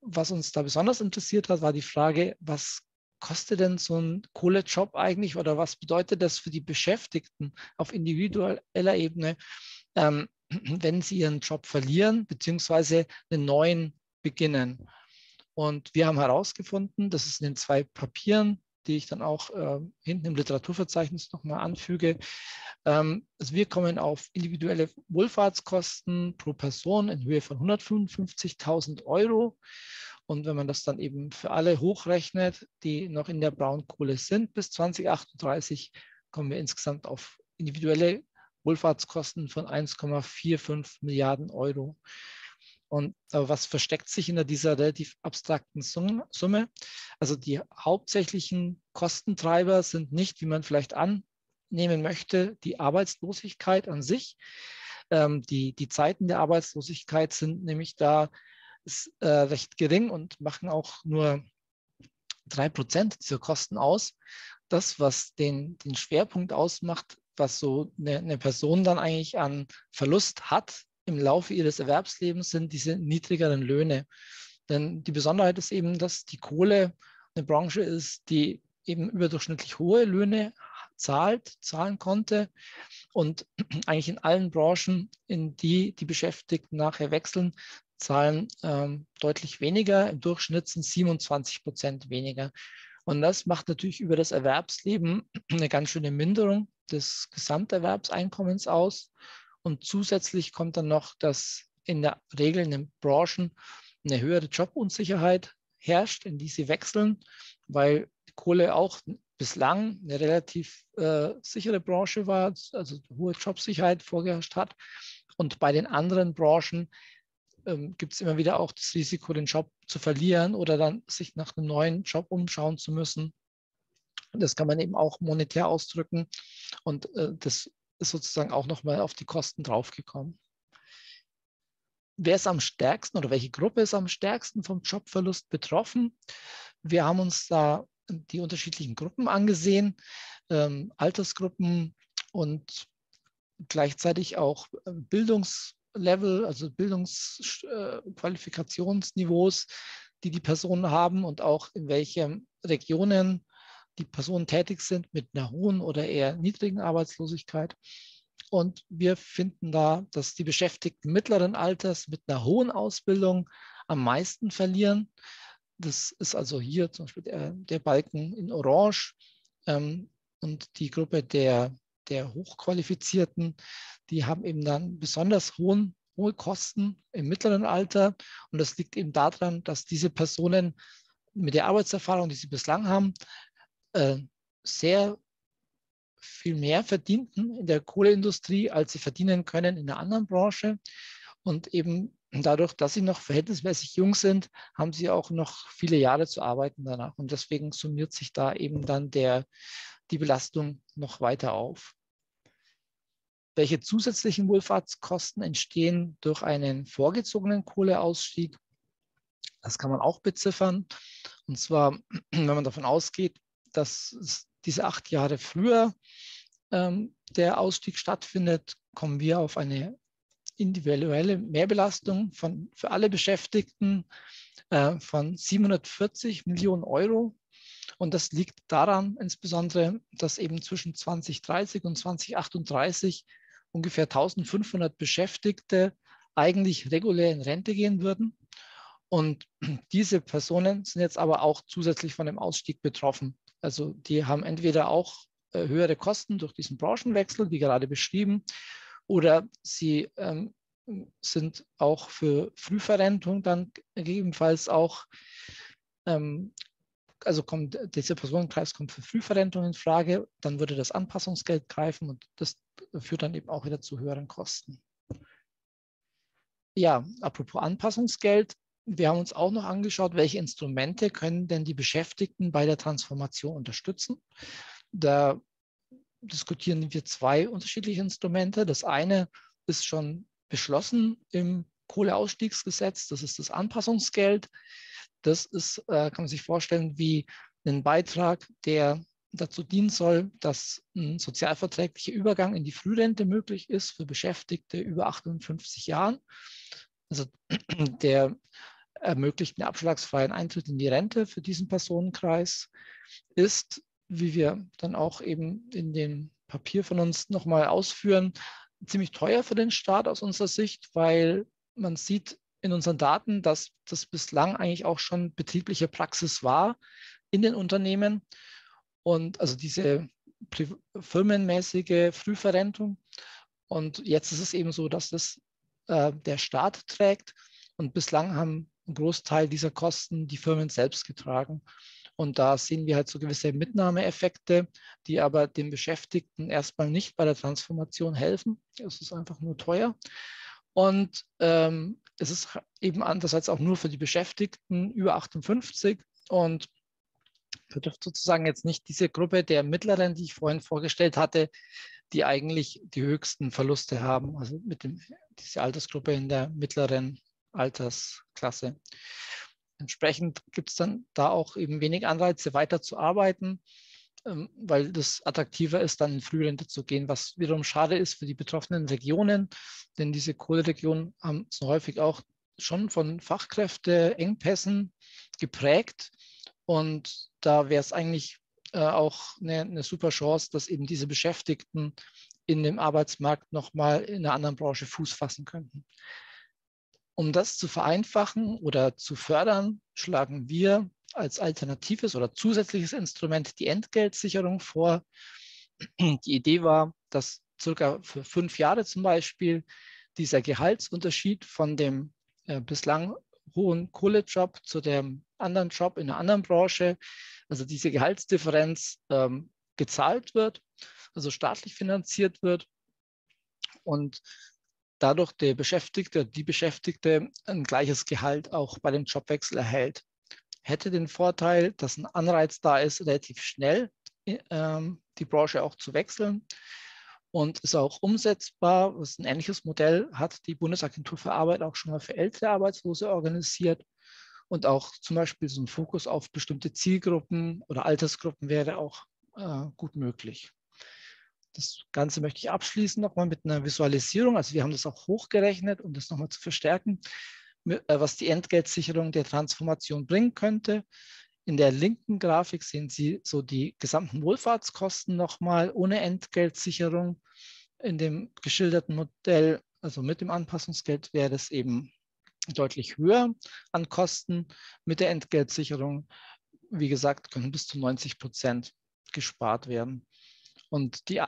was uns da besonders interessiert hat, war die Frage, was kostet denn so ein Kohlejob eigentlich oder was bedeutet das für die Beschäftigten auf individueller Ebene, ähm, [CLEARS THROAT] wenn sie ihren Job verlieren beziehungsweise einen neuen beginnen. Und wir haben herausgefunden, das ist in den zwei Papieren, die ich dann auch äh, hinten im Literaturverzeichnis nochmal anfüge. Ähm, also wir kommen auf individuelle Wohlfahrtskosten pro Person in Höhe von 155.000 Euro. Und wenn man das dann eben für alle hochrechnet, die noch in der Braunkohle sind, bis 2038 kommen wir insgesamt auf individuelle Wohlfahrtskosten von 1,45 Milliarden Euro. Und äh, was versteckt sich in dieser relativ abstrakten Summe? Also die hauptsächlichen Kostentreiber sind nicht, wie man vielleicht annehmen möchte, die Arbeitslosigkeit an sich. Ähm, die, die Zeiten der Arbeitslosigkeit sind nämlich da ist, äh, recht gering und machen auch nur drei Prozent dieser Kosten aus. Das, was den, den Schwerpunkt ausmacht, was so eine, eine Person dann eigentlich an Verlust hat, im Laufe ihres Erwerbslebens sind diese niedrigeren Löhne. Denn die Besonderheit ist eben, dass die Kohle eine Branche ist, die eben überdurchschnittlich hohe Löhne zahlt, zahlen konnte und [CLEARS THROAT] eigentlich in allen Branchen, in die die Beschäftigten nachher wechseln, zahlen ähm, deutlich weniger. Im Durchschnitt sind 27 Prozent weniger. Und das macht natürlich über das Erwerbsleben [CLEARS THROAT] eine ganz schöne Minderung des Gesamterwerbseinkommens aus. Und zusätzlich kommt dann noch, dass in der Regel in den Branchen eine höhere Jobunsicherheit herrscht, in die sie wechseln, weil Kohle auch bislang eine relativ äh, sichere Branche war, also hohe Jobsicherheit vorgeherrscht hat. Und bei den anderen Branchen ähm, gibt es immer wieder auch das Risiko, den Job zu verlieren oder dann sich nach einem neuen Job umschauen zu müssen. Das kann man eben auch monetär ausdrücken. Und äh, das ist sozusagen auch nochmal auf die Kosten draufgekommen. Wer ist am stärksten oder welche Gruppe ist am stärksten vom Jobverlust betroffen? Wir haben uns da die unterschiedlichen Gruppen angesehen, ähm, Altersgruppen und gleichzeitig auch ähm, Bildungslevel, also Bildungsqualifikationsniveaus. Äh, die die Personen haben und auch in welchen Regionen die Personen tätig sind mit einer hohen oder eher niedrigen Arbeitslosigkeit. Und wir finden da, dass die Beschäftigten mittleren Alters mit einer hohen Ausbildung am meisten verlieren. Das ist also hier zum Beispiel der, der Balken in Orange. Ähm, und die Gruppe der, der Hochqualifizierten, die haben eben dann besonders hohen, hohe Kosten im mittleren Alter. Und das liegt eben daran, dass diese Personen mit der Arbeitserfahrung, die sie bislang haben, äh, sehr viel mehr verdienten in der Kohleindustrie, als sie verdienen können in einer anderen Branche. Und eben dadurch, dass sie noch verhältnismäßig jung sind, haben sie auch noch viele Jahre zu arbeiten danach. Und deswegen summiert sich da eben dann der, die Belastung noch weiter auf. Welche zusätzlichen Wohlfahrtskosten entstehen durch einen vorgezogenen Kohleausstieg? Das kann man auch beziffern. Und zwar, [CLEARS THROAT] wenn man davon ausgeht, dass diese acht Jahre früher ähm, der Ausstieg stattfindet, kommen wir auf eine individuelle Mehrbelastung von, für alle Beschäftigten äh, von 740 Millionen Euro. Und das liegt daran insbesondere, dass eben zwischen 2030 und 2038 ungefähr 1500 Beschäftigte eigentlich regulär in Rente gehen würden. Und diese Personen sind jetzt aber auch zusätzlich von dem Ausstieg betroffen. Also die haben entweder auch äh, höhere Kosten durch diesen Branchenwechsel, wie gerade beschrieben, oder sie ähm, sind auch für Frühverrentung dann gegebenenfalls auch, ähm, also kommt, dieser Personenkreis kommt für Frühverrentung in Frage, dann würde das Anpassungsgeld greifen und das führt dann eben auch wieder zu höheren Kosten. Ja, apropos Anpassungsgeld, wir haben uns auch noch angeschaut, welche Instrumente können denn die Beschäftigten bei der Transformation unterstützen. Da diskutieren wir zwei unterschiedliche Instrumente. Das eine ist schon beschlossen im Kohleausstiegsgesetz, das ist das Anpassungsgeld. Das ist, äh, kann man sich vorstellen, wie ein Beitrag, der dazu dienen soll, dass ein sozialverträglicher Übergang in die Frührente möglich ist für Beschäftigte über 58 Jahren. Also [CLEARS THROAT] der ermöglicht einen abschlagsfreien Eintritt in die Rente für diesen Personenkreis, ist, wie wir dann auch eben in dem Papier von uns nochmal ausführen, ziemlich teuer für den Staat aus unserer Sicht, weil man sieht in unseren Daten, dass das bislang eigentlich auch schon betriebliche Praxis war in den Unternehmen. Und also diese firmenmäßige Frühverrentung. Und jetzt ist es eben so, dass das äh, der Staat trägt. Und bislang haben einen Großteil dieser Kosten die Firmen selbst getragen. Und da sehen wir halt so gewisse Mitnahmeeffekte, die aber den Beschäftigten erstmal nicht bei der Transformation helfen. Es ist einfach nur teuer. Und ähm, es ist eben andererseits auch nur für die Beschäftigten über 58 und betrifft sozusagen jetzt nicht diese Gruppe der Mittleren, die ich vorhin vorgestellt hatte, die eigentlich die höchsten Verluste haben, also mit dem, diese Altersgruppe in der mittleren Altersklasse. Entsprechend gibt es dann da auch eben wenig Anreize, weiterzuarbeiten, ähm, weil das attraktiver ist, dann in Frührente zu gehen, was wiederum schade ist für die betroffenen Regionen, denn diese Kohleregionen haben so häufig auch schon von Fachkräfteengpässen geprägt. Und da wäre es eigentlich äh, auch eine, eine, super Chance, dass eben diese Beschäftigten in dem Arbeitsmarkt nochmal in einer anderen Branche Fuß fassen könnten. Um das zu vereinfachen oder zu fördern, schlagen wir als alternatives oder zusätzliches Instrument die Entgeltsicherung vor. Die Idee war, dass circa für fünf Jahre zum Beispiel dieser Gehaltsunterschied von dem äh, bislang hohen Kohlejob zu dem anderen Job in einer anderen Branche, also diese Gehaltsdifferenz ähm, gezahlt wird, also staatlich finanziert wird. Und dadurch der Beschäftigte, die Beschäftigte ein gleiches Gehalt auch bei dem Jobwechsel erhält. Hätte den Vorteil, dass ein Anreiz da ist, relativ schnell ähm, die Branche auch zu wechseln und ist auch umsetzbar. Was ein ähnliches Modell hat die Bundesagentur für Arbeit auch schon mal für ältere Arbeitslose organisiert. Und auch zum Beispiel so ein Fokus auf bestimmte Zielgruppen oder Altersgruppen wäre auch äh, gut möglich. Das Ganze möchte ich abschließen nochmal mit einer Visualisierung. Also wir haben das auch hochgerechnet, um das nochmal zu verstärken. äh, was die Entgeltsicherung der Transformation bringen könnte. In der linken Grafik sehen Sie so die gesamten Wohlfahrtskosten nochmal ohne Entgeltsicherung. In dem geschilderten Modell, also mit dem Anpassungsgeld, wäre es eben deutlich höher an Kosten. Mit der Entgeltsicherung, wie gesagt, können bis zu 90 Prozent gespart werden. Und die,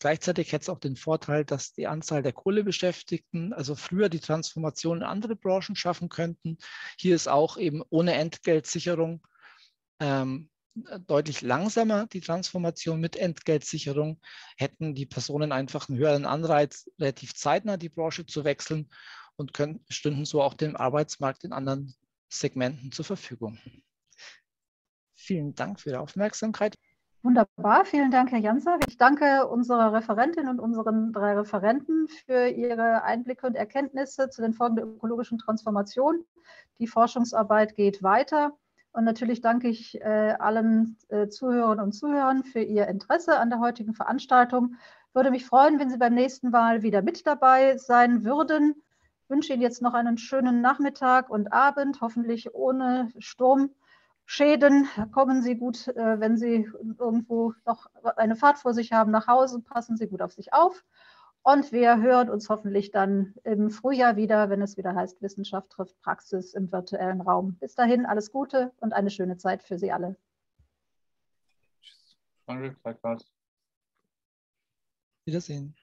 gleichzeitig hätte es auch den Vorteil, dass die Anzahl der Kohlebeschäftigten, also früher die Transformation in andere Branchen schaffen könnten. Hier ist auch eben ohne Entgeltsicherung ähm, deutlich langsamer die Transformation mit Entgeltsicherung, hätten die Personen einfach einen höheren Anreiz, relativ zeitnah die Branche zu wechseln und können, stünden so auch dem Arbeitsmarkt in anderen Segmenten zur Verfügung. Vielen Dank für Ihre Aufmerksamkeit. Wunderbar, vielen Dank, Herr Janser. Ich danke unserer Referentin und unseren drei Referenten für ihre Einblicke und Erkenntnisse zu den Folgen der ökologischen Transformation. Die Forschungsarbeit geht weiter. Und natürlich danke ich äh, allen äh, Zuhörern und Zuhörern für Ihr Interesse an der heutigen Veranstaltung. Würde mich freuen, wenn Sie beim nächsten Mal wieder mit dabei sein würden. Ich wünsche Ihnen jetzt noch einen schönen Nachmittag und Abend, hoffentlich ohne Sturmschäden. Kommen Sie gut, äh, wenn Sie irgendwo noch eine Fahrt vor sich haben, nach Hause. Passen Sie gut auf sich auf. Und wir hören uns hoffentlich dann im Frühjahr wieder, wenn es wieder heißt, Wissenschaft trifft Praxis im virtuellen Raum. Bis dahin alles Gute und eine schöne Zeit für Sie alle. Wiedersehen.